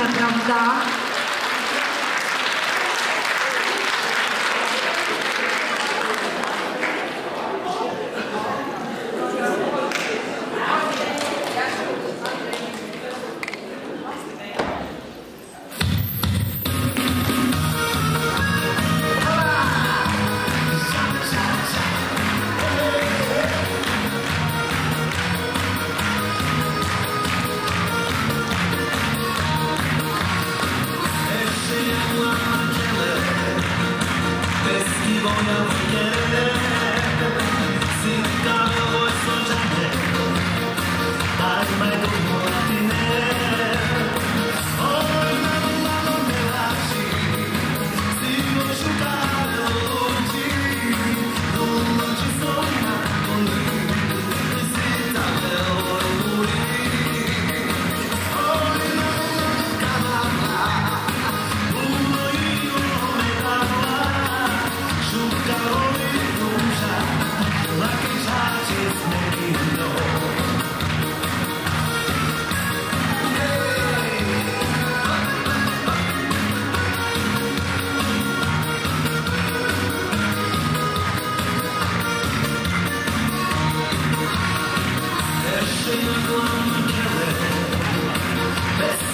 naprawdę, prawda? Jeszcze jak best.